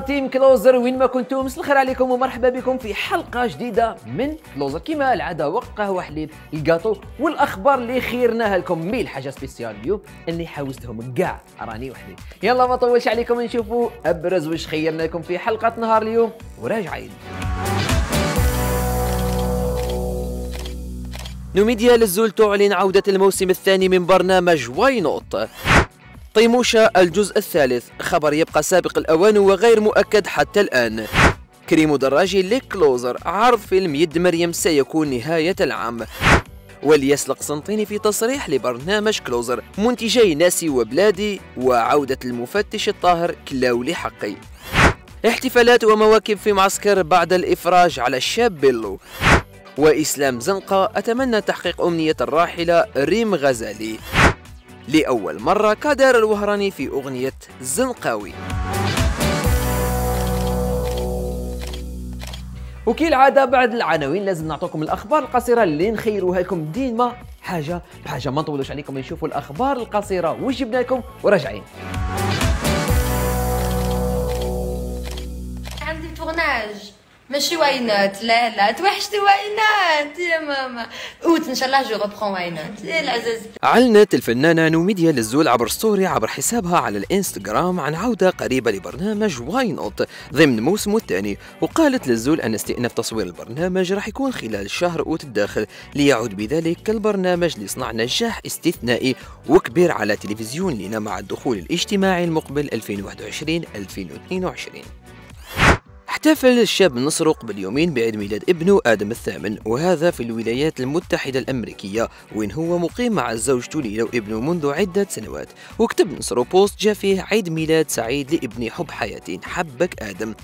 team Closer وين ما كنتم مساء الخير عليكم ومرحبا بكم في حلقة جديدة من Closer. كما العادة وقهوة حليب الجاتو والأخبار اللي خيرناها لكم mais حاجة spéciale. اليوم اللي حوزتهم كاع راني وحدي. يلا ما طولش عليكم نشوفوا أبرز واش خيرنا لكم في حلقة نهار اليوم. وراجعين. نوميديا للزول تعلن عودة الموسم الثاني من برنامج Why Not. طيموشة الجزء الثالث. خبر يبقى سابق الأوان وغير مؤكد حتى الآن. كريم دراجي ل Closer. عرض فيلم يد مريم سيكون نهاية العام. والياس القسنطيني في تصريح لبرنامج Closer. منتجي ناسي وبلادي وعودة المفتش الطاهر كلاولي حقي. احتفالات ومواكب في معسكر بعد الإفراج على الشاب بيلو. وإسلام زنقة. أتمنى تحقيق أمنية الراحلة ريم غزالي. لأول مرة كادر الوهراني في أغنية زنقاوي. وكالعادة بعد العناوين لازم نعطوكم الأخبار القصيرة اللي نخيروها لكم ديما. حاجة بحاجة ما نطولوش عليكم نشوفوا الأخبار القصيرة وش جبنا لكم وراجعين. عندي تورناج ماشي واينات؟ لا لا توحشتي واينات. يا ماما. أوت إن شاء الله je reprends Why Not. يا العزاز أعلنت الفنانة نوميديا للزول عبر story عبر حسابها على الإنستغرام عن عودة قريبة لبرنامج Why Not ضمن موسمه الثاني وقالت للزول أن استئناف تصوير البرنامج راح يكون خلال شهر أوت الداخل ليعود بذلك البرنامج لصنع نجاح استثنائي وكبير على تلفزيون لنا مع الدخول الاجتماعي المقبل 2021-2022 احتفل الشاب نصر قبل يومين بعيد ميلاد ابنه آدم الثامن وهذا في الولايات المتحدة الأمريكية وين هو مقيم مع زوجته ليلى وابنه منذ عدة سنوات. وكتب نصر بوست جاء فيه عيد ميلاد سعيد لابني حب حياتي حبك آدم.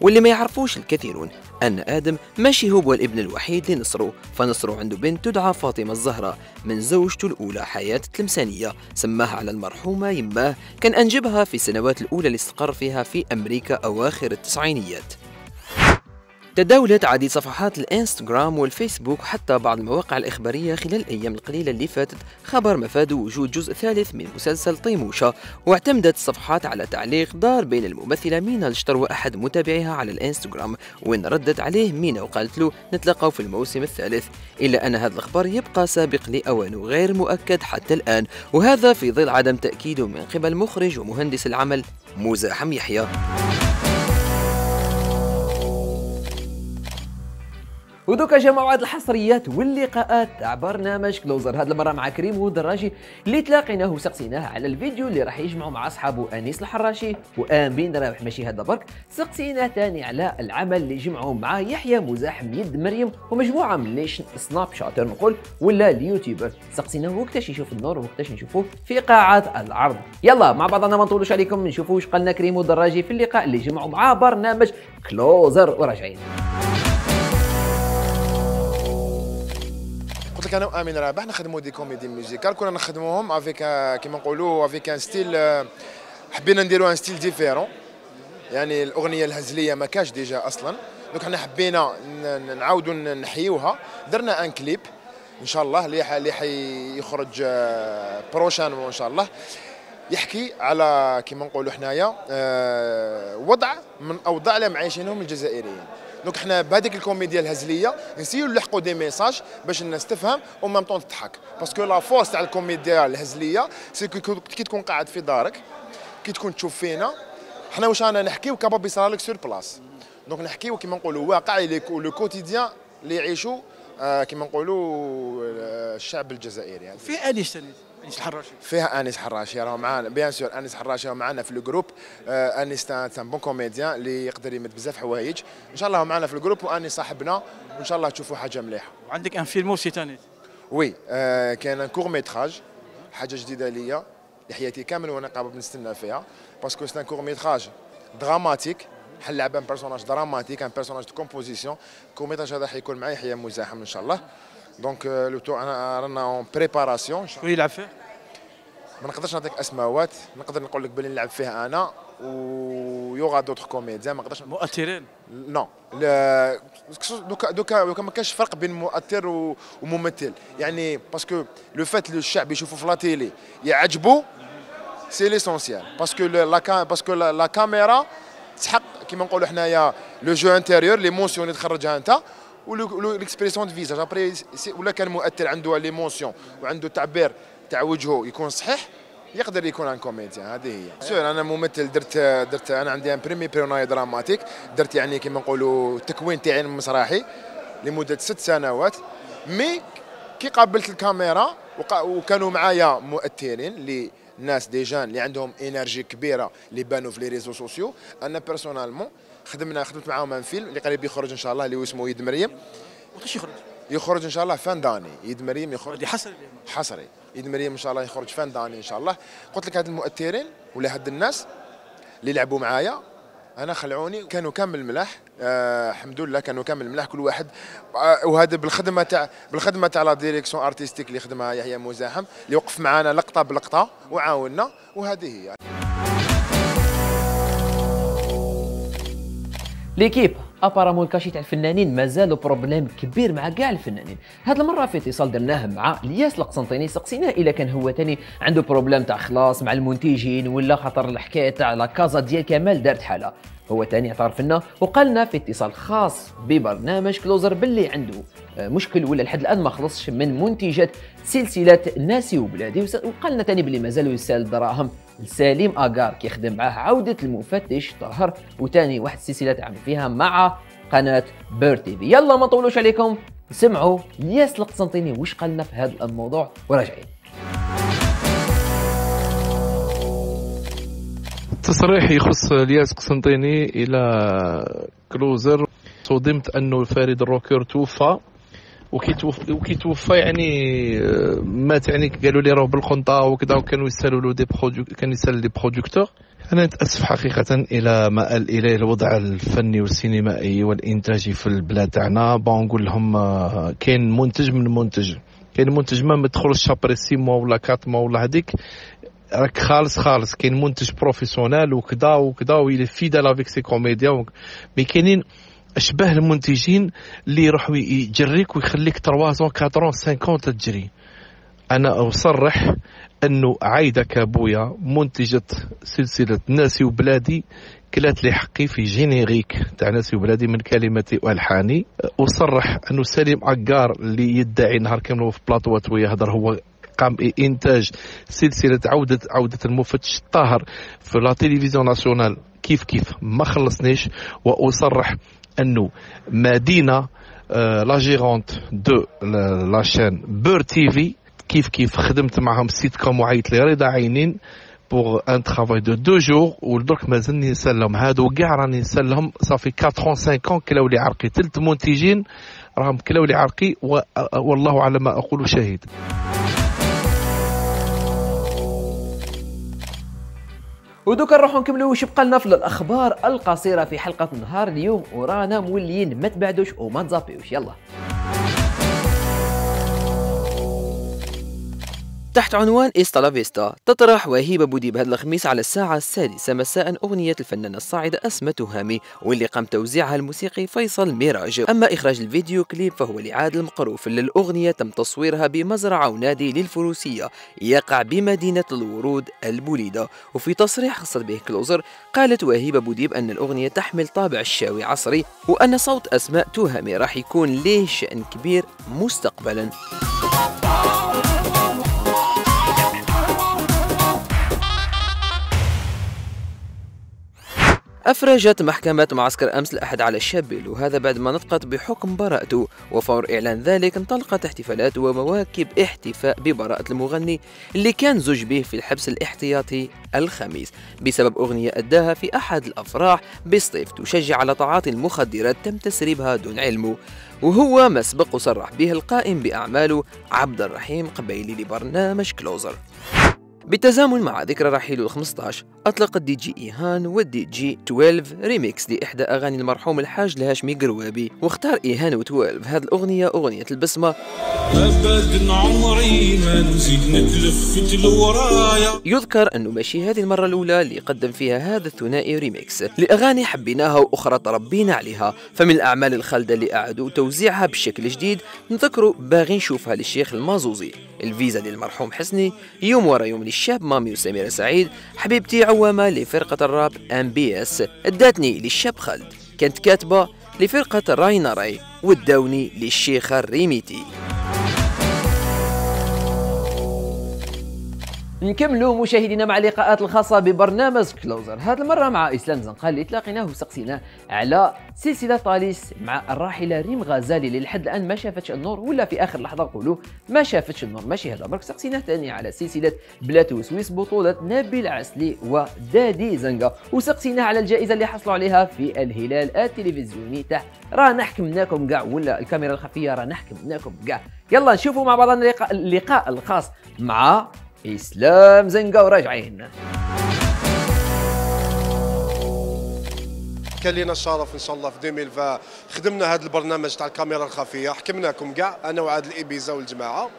واللي ما يعرفوش الكثيرون أن آدم ماشي هو الابن الوحيد لنصرو فنصرو عنده بنت تدعى فاطمة الزهراء من زوجته الأولى حياة التلمسانية سماها على المرحومة يماه كان أنجبها في السنوات الأولى اللي استقر فيها في أمريكا أواخر التسعينيات. تداولت عديد صفحات الإنستغرام والفيسبوك حتى بعض المواقع الإخبارية خلال الأيام القليلة اللي فاتت. خبر مفاد وجود جزء ثالث من مسلسل طيموشة. واعتمدت الصفحات على تعليق دار بين الممثلة مينا الشطر وأحد متابعيها على الإنستغرام وين ردت عليه مينا وقالت له نتلاقوا في الموسم الثالث. إلا أن هذا الخبر يبقى سابق لأوانه غير مؤكد حتى الآن وهذا في ظل عدم تأكيده من قبل مخرج ومهندس العمل مزاحم يحيى. ودوكا جا موعد الحصريات واللقاءات. تاع برنامج كلوزر هذه المرة مع كريم ودراجي اللي تلاقيناه وسقسيناه على الفيديو اللي راح يجمعوا مع أصحابه أنيس الحراشي وأمين رابح ماشي هذا برك سقسيناه ثاني على العمل اللي جمعوا مع يحيى مزاحم يد مريم ومجموعة من ليش سناب شاتر نقول ولا اليوتيوبر. سقسيناه وقتاش يشوف النور وقتاش نشوفوه في قاعات العرض يلا مع بعضنا ما نطولوش عليكم نشوفوا واش قالنا كريم دراجي في اللقاء اللي جمعوا مع برنامج Closer وراجعين. لك أنا وأمين رابح نخدموا des comédies musicales. كنا نخدموهم avec كيما نقولوا avec un style حبينا نديروا un style différent يعني الأغنية الهزلية ما كاش déjà أصلا. donc حنا حبينا نعاودوا نحيوها. درنا un clip إن شاء الله اللي اللي حيخرج prochain إن شاء الله. يحكي على كيما نقولوا حنايا وضع من أوضاع اللي معيشينهم الجزائريين. donc حنا بهذيك الكوميديا الهزلية نسيو نلحقوا des messages باش الناس تفهم au même temps تضحك. parce que la force تاع الكوميديا الهزلية c'est que تكون قاعد في دارك كي تكون تشوف فينا حنا واش رانا نحكيو capable يصرى لك sur place donc نحكيو كيما نقولوا واقع le quotidien اللي يعيشوا آه كيما نقولوا الشعب الجزائري. يعني. في انيس أنيس الحراشي فيها أنيس حراشي راه معانا. bien sûr أنيس حراشي راه معانا في ال groupe. آه أنيس est un bon comédien اللي يقدر يمد بزاف حوايج. إن شاء الله معانا في ال groupe واني صاحبنا. وإن شاء الله تشوفوا حاجة مليحة. وعندك أن فيلم aussi ثاني oui آه كان un court métrage. حاجة جديدة ليا لحياتي كامل وأنا قاعد نستنى فيها. parce que c'est un court métrage dramatique. حنلعب un personnage dramatique un personnage de composition. court métrage هذا حيكون معايا يحيى مزاحم إن شاء الله. donc le tout انا رانا en préparation شكون يلعب فيه؟ ما نقدرش نعطيك اسماوات نقدر نقول لك بلي نلعب فيها أنا و y aura d'autres comédiens ما نقدرش مؤثرين non دوكا دوكا دوكا ما كاش فرق بين مؤثر وممثل يعني parce que le fait الشعب يشوفوا في la télé يعجبوا c'est l'essentiel parce que la parce que la caméra تسحق كيما نقولوا حنايا le jeu intérieur l'émotion اللي تخرجها انت و l'expression du visage après ولا كان مؤثر عنده l'émotion وعنده تعبير تاع وجهه يكون صحيح يقدر يكون un comédien هذه هي سور أنا ممثل درت درت أنا عندي un premier prix en art dramatique درت يعني كيما نقولوا التكوين تاعي المسرحي لمده ست سنوات mais كي قابلت الكاميرا وكانوا معايا مؤثرين اللي ناس des gens اللي عندهم énergie كبيره اللي بانوا في les réseaux sociaux أنا personnellement خدمنا خدمت معاهم un film اللي قريب يخرج إن شاء الله اللي اسمه يد مريم. وقتاش يخرج؟ يخرج إن شاء الله fin d'année. يد مريم يخرج. حصري حصري. يد مريم إن شاء الله يخرج fin d'année إن شاء الله. قلت لك هاد المؤثرين ولا هاد الناس اللي لعبوا معايا أنا خلعوني. كانوا كامل ملاح آه الحمد لله كانوا كامل ملاح كل واحد آه وهذا بالخدمة تاع بالخدمة تاع la direction artistique اللي خدمها يحيى مزاحم اللي وقف معنا لقطة بلقطة وعاوننا وهذه هي. l'équipe apparemment الكاشي تاع الفنانين مازالوا problème كبير مع كاع الفنانين. هاد المرة في اتصال درناه مع إلياس القسنطيني سقسيناه اذا كان هو تاني عنده problème تاع خلاص مع المنتجين ولا خاطر الحكاية تاع لا كازا ديال كمال دارت حالة. هو تاني اعترف لنا وقال لنا في اتصال خاص ببرنامج Closer باللي عنده آه، مشكل ولا لحد الآن ما خلصش من منتجات سلسلة ناسي وبلادي. وقال لنا تاني باللي مازالوا يسال دراهم سليم عقار كيخدم معاه عودة المفتش طاهر. وتاني واحد السلسله تعمل فيها مع قناة Beur TV. يلا ما نطولوش عليكم. سمعوا الياس القسنطيني. واش قال لنا في هذا الموضوع؟ وراجعين تصريح يخص الياس قسنطيني إلى Closer صدمت أنه فريد الروكر توفى. وكي توفى وكي توفى يعني آه، مات يعني قالوا لي راه بالقنطه وكذا وكانوا يسالوا له des produ كان يسال les producteurs أنا نتأسف حقيقة إلى ما أل إليه الوضع الفني والسينمائي والانتاجي في البلاد تاعنا. bon نقول لهم آه، كاين منتج من منتج. كاين منتج ما مدخلش après six mois ولا quatre mois ولا هذيك. راك خالص خالص. كاين منتج professionnel وكذا وكذا و il est fidèle avec ses comédiens mais كاينين اشباه المنتجين اللي يروحوا يجريك ويخليك 3 4 50 تجري. أنا أصرح أنه عايده كابويا منتجة سلسلة ناسي وبلادي كلات لي حقي في générique تاع ناسي وبلادي من كلمتي وألحاني. أصرح أنه سليم عقار اللي يدعي نهار كامل في بلاطوات ويهضر هو قام بإنتاج سلسلة عوده عودة المفتش الطاهر في la télévision nationale. كيف كيف؟ ما خلصنيش. وأصرح انه مدينة la gérante de la chaîne Beur TV كيف كيف خدمت معهم سيت كوم وعيط لي. رضا عينين pour un travail de deux jours ودرك مازلني نسلم هادو كاع راني نسلهم. صافي 4 5 كلاو لي عرقي. تلت منتجين راهم كلاو لي عرقي والله على ما أقول شهيد. ودوكا نروحو نكملو وش بقى لنا في الأخبار القصيرة في حلقة نهار اليوم ورانا موليين ما تبعدوش وما تزابيوش. يلا. تحت عنوان إيستا فيستا. تطرح وهيبة بوديب هذا الخميس على الساعة السادسة مساء أغنية الفنانة الصاعدة أسمى تهامي واللي قام توزيعها الموسيقي فيصل ميراج. أما إخراج الفيديو كليب فهو لعادل المقروف. للأغنية تم تصويرها بمزرعة ونادي للفروسية. يقع بمدينة الورود البوليدة. وفي تصريح خاص به كلوزر قالت وهيبة بوديب أن الأغنية تحمل طابع الشاوي عصري وأن صوت أسماء تهامي راح يكون ليه شأن كبير مستقبلا. أفرجت محكمة معسكر أمس الأحد على الشابل وهذا بعد ما نطقت بحكم براءته. وفور إعلان ذلك انطلقت احتفالات ومواكب احتفاء ببراءة المغني اللي كان زوج به في الحبس الاحتياطي الخميس. بسبب أغنية أداها في أحد الأفراح بالصيف تشجع على تعاطي المخدرات تم تسريبها دون علمه وهو ما سبق وصرح به القائم بأعماله عبد الرحيم قبيلي لبرنامج Closer. بالتزامن مع ذكرى رحيله ال 15 أطلق الدي جي إيهان والدي جي 12 ريميكس لإحدى أغاني المرحوم الحاج الهاشمي قروابي. واختار إيهان و12 هذه الأغنية أغنية البسمة. أبدا عمري ما نزيد نتلفت لورايا. يذكر أنه ماشي هذه المرة الأولى اللي قدم فيها هذا الثنائي ريميكس لأغاني حبيناها وأخرى تربينا عليها. فمن الأعمال الخالدة اللي أعادوا توزيعها بشكل جديد نذكروا باغي نشوفها للشيخ المازوزي. الفيزا للمرحوم حسني يوم ورا يوم للشاب مامي وسميرة سعيد حبيبتي عوامة لفرقة الراب ام بي اس ادتني للشاب خالد. كانت كاتبة لفرقة راي وداوني للشيخة الريميتي نكملوا مشاهدينا مع اللقاءات الخاصة ببرنامج Closer هذه المرة مع إسلام زنقال اللي تلاقيناه وسقسيناه على سلسلة طاليس مع الراحلة ريم غزالي. اللي لحد الآن ما شافتش النور ولا في آخر لحظة نقولوا ما شافتش النور. ماشي هذا برك سقسيناه ثاني على سلسلة بلاتو سويس بطولة نبيل عسلي ودادي زنقا وسقسيناه على الجائزة اللي حصلوا عليها في الهلال التلفزيوني تاع رانا حكمناكم كاع ولا الكاميرا الخفية رانا حكمناكم كاع يلا نشوفوا مع بعضنا اللقاء الخاص مع إسلام زنقة وراجعين. كان لينا الشرف إن شاء الله في 2020 خدمنا هذا البرنامج تاع الكاميرا الخفية. حكمناكم كاع أنا وعاد الابيزا والجماعة.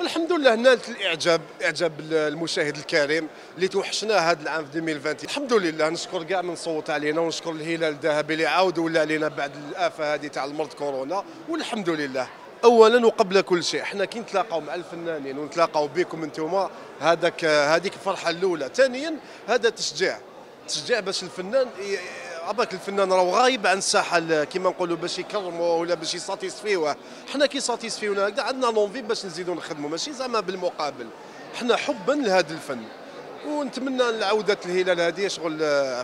الحمد لله نالت الإعجاب إعجاب المشاهد الكريم اللي توحشنا هذا العام في 2020 الحمد لله نشكر كاع من صوت علينا ونشكر الهلال الذهبي اللي عاود ولا علينا بعد الآفة هذه تاع المرض كورونا. والحمد لله. اولا وقبل كل شيء إحنا كي نتلاقاو مع الفنانين ونتلاقاو بكم أنتم هذاك هذيك الفرحة الأولى. ثانيا هذا تشجيع تشجيع باش الفنان عباك الفنان راهو غايب عن الساحة كيما نقولوا باش يكرموا ولا باش يساتيسفيوه حنا كي ساتيسفيونا هكذا عندنا لونفي باش نزيدوا نخدموا ماشي زعما بالمقابل. حنا حبا لهذا الفن. ونتمنى عودة الهلال هذه شغل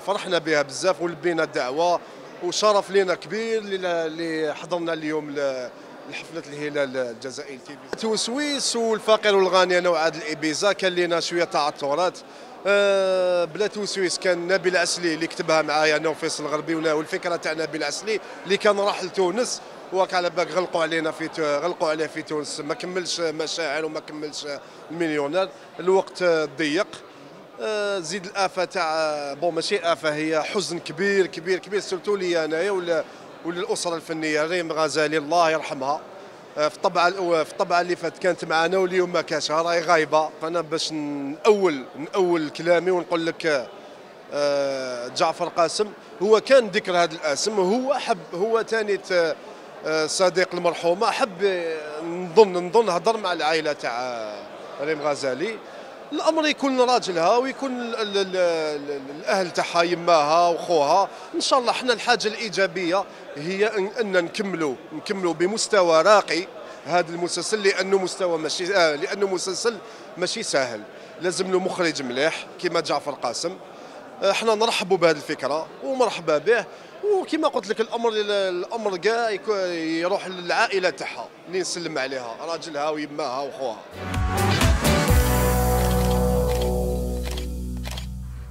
فرحنا بها بزاف ولبينا الدعوة وشرف لنا كبير اللي حضرنا اليوم لحفله الهلال الجزائري توسويس والفقير والغني أنا وعاد الابيزا كان لنا شوية تعثرات. أه بلا توسويس كان نبيل عسلي اللي كتبها معايا أنا وفيصل الغربي والفكرة تاع نبيل عسلي اللي كان راح لتونس. وراك على بالك غلقوا علينا في غلقوا عليه في تونس. ما كملش مشاعر وما كملش المليونير الوقت ضيق. أه زيد الآفة تاع bon ماشي آفة هي حزن كبير كبير كبير surtout لي أنايا ولا وللأسرة الفنية ريم غزالي الله يرحمها. آه، في الطبعه في الطبعه اللي فات كانت معنا واليوم ما كانش راهي غايبة. فانا باش نأول نأول كلامي ونقول لك آه، جعفر قاسم هو كان ذكر هذا الاسم هو حب هو ثاني آه، صديق المرحومه حب نظن نظن هضر مع العائلة تاع ريم غزالي. الأمر يكون راجلها ويكون الأهل تاعها يماها وخوها. إن شاء الله إحنا الحاجة الإيجابية هي ان نكملوا نكملوا بمستوى راقي هذا المسلسل لأنه مستوى ماشي آه لأنه مسلسل ماشي سهل لازم له مخرج مليح كما جعفر قاسم. إحنا نرحبوا بهذه الفكرة ومرحبا به. وكما قلت لك الأمر الأمر كاع يروح للعائلة تاعها اللي نسلم عليها راجلها ويماها وخوها.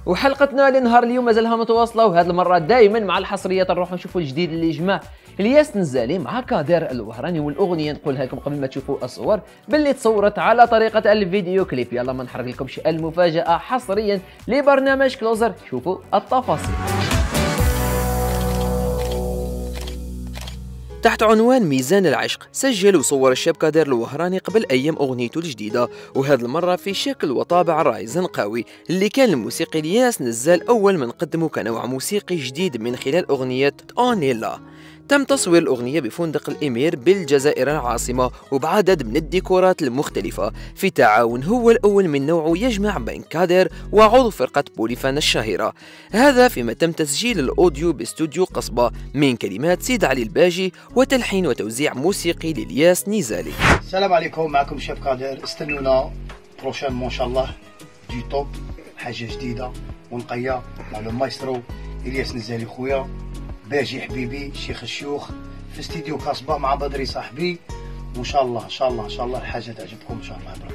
وحلقتنا لنهار اليوم مازالها متواصلة وهذه المرة دائما مع الحصريات نروح نشوفوا الجديد اللي جمع. إلياس نزالي مع كادر الوهراني والأغنية نقولها لكم قبل ما تشوفوا الصور باللي تصورت على طريقة الفيديو كليب. يلا ما نحرق لكمش المفاجأة حصريا لبرنامج كلوزر. شوفوا التفاصيل. تحت عنوان ميزان العشق سجل وصور الشاب كادر الوهراني قبل أيام أغنيته الجديدة. وهذه المرة في شكل وطابع راي زنقاوي اللي كان الموسيقي الياس نزال أول من قدمه كنوع موسيقي جديد من خلال أغنية أونيلا تم تصوير الأغنية بفندق الإمير بالجزائر العاصمة وبعدد من الديكورات المختلفة. في تعاون هو الأول من نوعه يجمع بين كادر وعضو فرقة بوليفان الشهيرة. هذا فيما تم تسجيل ال audio باستوديو قصبة من كلمات سيد علي الباجي وتلحين وتوزيع موسيقي للياس نيزالي. السلام عليكم معكم شاب كادر. استنونا prochainement ان شاء الله des top حاجة جديدة ونقيه مع le maestro إلياس نزالي خويا. باجي حبيبي شيخ الشيوخ في استديو كاسبا مع بدري صاحبي. وإن شاء الله إن شاء الله إن شاء الله الحاجة تعجبكم إن شاء الله يبارك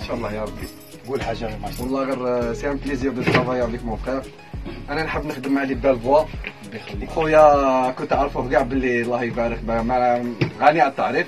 إن شاء الله يا ربي. قول حاجة والله غير c'est un plaisir de travailler avec mon frère أنا نحب نخدم مع les belles voix. خويا كنت عارفوه كاع باللي الله يبارك غني على التعريف.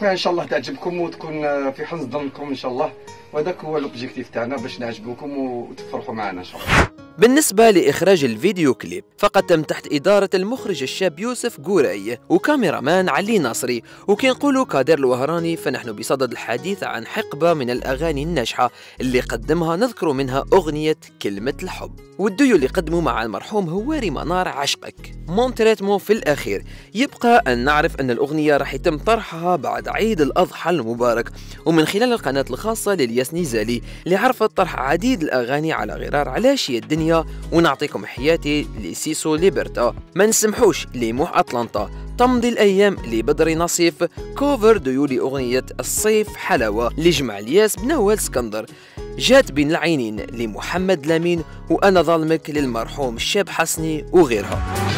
خويا إن شاء الله تعجبكم وتكون في حسن ظنكم إن شاء الله. وهذاك هو l'objectif تاعنا باش نعجبوكم وتفرحوا معنا إن شاء الله. بالنسبة لإخراج الفيديو كليب فقد تم تحت إدارة المخرج الشاب يوسف قوري و cameraman علي ناصري. وكي نقولوا كادر الوهراني فنحن بصدد الحديث عن حقبة من الأغاني الناجحة اللي قدمها نذكر منها أغنية كلمة الحب. والديو اللي قدموا مع المرحوم هواري منار عشقك. Mon traitement في الأخير. يبقى أن نعرف أن الأغنية راح يتم طرحها بعد عيد الأضحى المبارك. ومن خلال القناة الخاصة للياس نيزالي اللي عرفت طرح عديد الأغاني على غرار علاشي الدنيا ونعطيكم حياتي لسيسو ليبرتا. ما نسمحوش لموح أطلانتا. تمضي الأيام لبدر نصيف. cover duo لأغنية الصيف حلاوة. لجمع الياس بنوال اسكندر جات بين العينين لمحمد لامين وأنا ظالمك للمرحوم الشاب حسني وغيرها.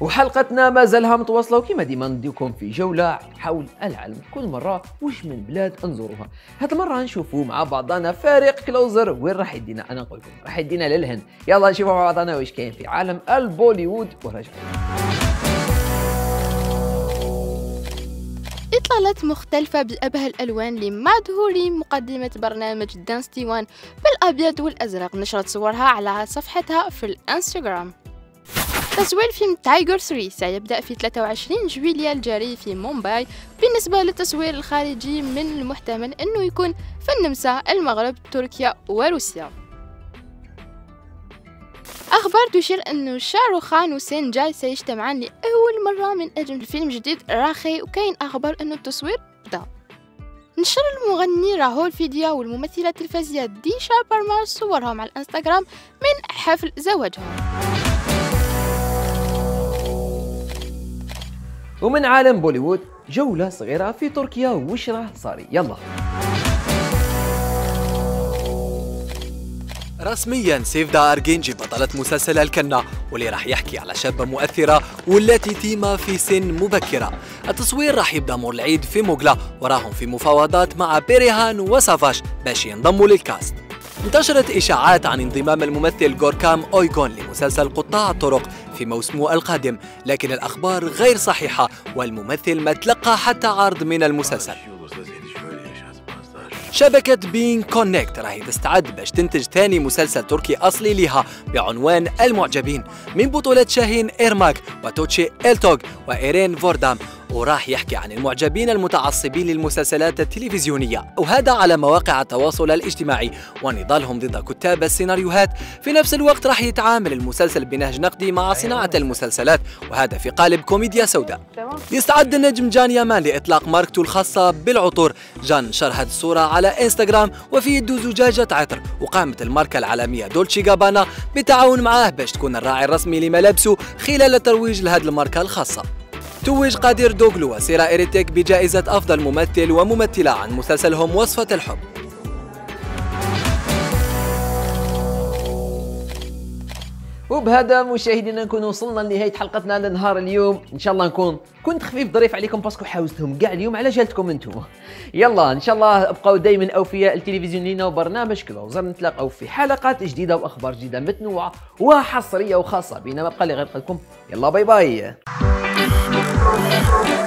وحلقتنا ما زالها متواصلة وكما ديما نديكم في جولة حول العالم كل مرة وش من بلاد نزوروها. هاد المرة نشوفوا مع بعضنا فريق Closer. وين راح يدينا؟ أنا نقول لكم راح يدينا للهند. يلا نشوفوا مع بعضنا وش كاين في عالم البوليوود. ورجع إطلالات مختلفة بأبهى الألوان لمع ظهور مقدمة برنامج Dance Deewane بالأبيض والأزرق. نشرت صورها على صفحتها في الإنستغرام. تصوير فيلم Tiger 3 سيبدأ في 23 جويليا الجاري في مومباي بالنسبة للتصوير الخارجي من المحتمل أنه يكون في النمسا المغرب تركيا وروسيا. أخبار تشير أن شاروخان وسين جاي سيجتمعان لأول مرة من أجل الفيلم الجديد راخي وكاين أخبار أن التصوير بدأ نشر المغني راهول فيديا والممثلة التلفزيونية ديشا بارمار صورهم على الإنستغرام من حفل زواجهم ومن عالم بوليوود جولة صغيرة في تركيا وش راه صار؟ يلا. رسميا سيفدا أرجينجي بطلة مسلسل الكنة واللي راح يحكي على شابة مؤثرة والتي تيما في سن مبكرة. التصوير راح يبدأ مور العيد في موغلا وراهم في مفاوضات مع بيريهان وسافاش باش ينضموا للكاست. انتشرت إشاعات عن انضمام الممثل غوركام أويغون لمسلسل قطاع الطرق في موسمه القادم لكن الأخبار غير صحيحة والممثل ما تلقى حتى عرض من المسلسل. شبكة beIN Connect راهي تستعد باش تنتج ثاني مسلسل تركي أصلي لها بعنوان المعجبين من بطولة شاهين إيرماك وتوتشي إلتوغ وإيرين فوردام. وراح يحكي عن المعجبين المتعصبين للمسلسلات التلفزيونية. وهذا على مواقع التواصل الاجتماعي ونضالهم ضد كتاب السيناريوهات. في نفس الوقت راح يتعامل المسلسل بنهج نقدي مع صناعة المسلسلات وهذا في قالب كوميديا سوداء. يستعد النجم جان يامان لإطلاق ماركته الخاصة بالعطور. جان نشر هذه الصورة على إنستغرام وفي يده زجاجة عطر. وقامت الماركة العالمية دولتشي جابانا بالتعاون معاه باش تكون الراعي الرسمي لملابسه خلال الترويج لهذه الماركة الخاصة. توج قادر دوغلو وسيرا إريتيك بجائزة أفضل ممثل وممثلة عن مسلسلهم وصفة الحب. وبهذا مشاهدينا نكون وصلنا لنهاية حلقتنا لنهار اليوم. إن شاء الله نكون كنت خفيف ظريف عليكم parce que حاوزتهم كاع اليوم على جالتكم أنتم. يلا إن شاء الله ابقوا دائما أوفياء لتلفزيون لينا وبرنامج Closer نتلاقاو في حلقات جديدة وأخبار جديدة متنوعة وحصرية وخاصة. بينا ما بقى لي غير لكم يلا bye bye. Thank you.